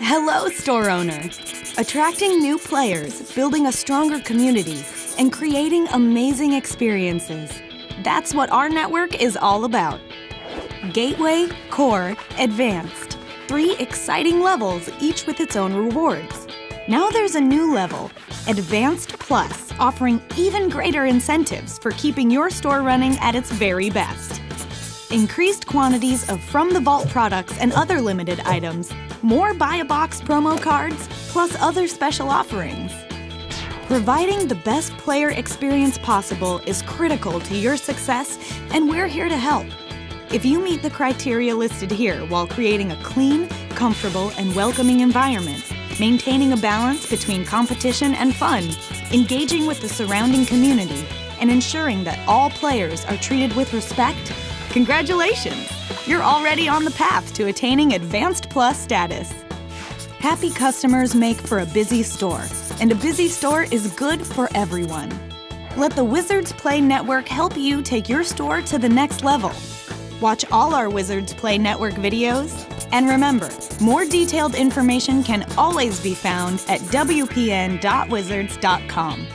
Hello, store owner. Attracting new players, building a stronger community, and creating amazing experiences. That's what our network is all about. Gateway, Core, Advanced. Three exciting levels, each with its own rewards. Now there's a new level, Advanced Plus, offering even greater incentives for keeping your store running at its very best. Increased quantities of From the Vault products and other limited items, more Buy a Box promo cards, plus other special offerings. Providing the best player experience possible is critical to your success, and we're here to help. If you meet the criteria listed here while creating a clean, comfortable, and welcoming environment, maintaining a balance between competition and fun, engaging with the surrounding community, and ensuring that all players are treated with respect, congratulations! You're already on the path to attaining Advanced Plus status. Happy customers make for a busy store, and a busy store is good for everyone. Let the Wizards Play Network help you take your store to the next level. Watch all our Wizards Play Network videos, and remember, more detailed information can always be found at wpn.wizards.com.